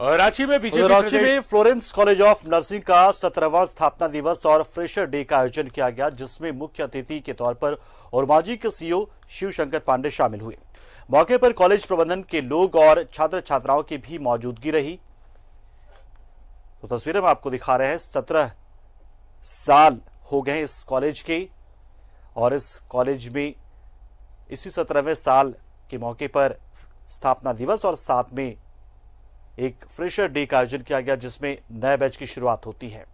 रांची में बीजेपी रांची में Florence college of nursing का सत्रहवां स्थापना दिवस और फ्रेशर डे का आयोजन किया गया जिसमें मुख्य अतिथि के तौर पर ओरमांझी के सीईओ शिव शंकर पांडे शामिल हुए। मौके पर कॉलेज प्रबंधन के लोग और छात्र छात्राओं की भी मौजूदगी रही। तो तस्वीरें हम आपको दिखा रहे हैं। सत्रह साल हो गए इस कॉलेज के और इस कॉलेज में इसी सत्रहवें साल के मौके पर स्थापना दिवस और साथ में एक फ्रेशर डे का आयोजन किया गया जिसमें नए बैच की शुरुआत होती है।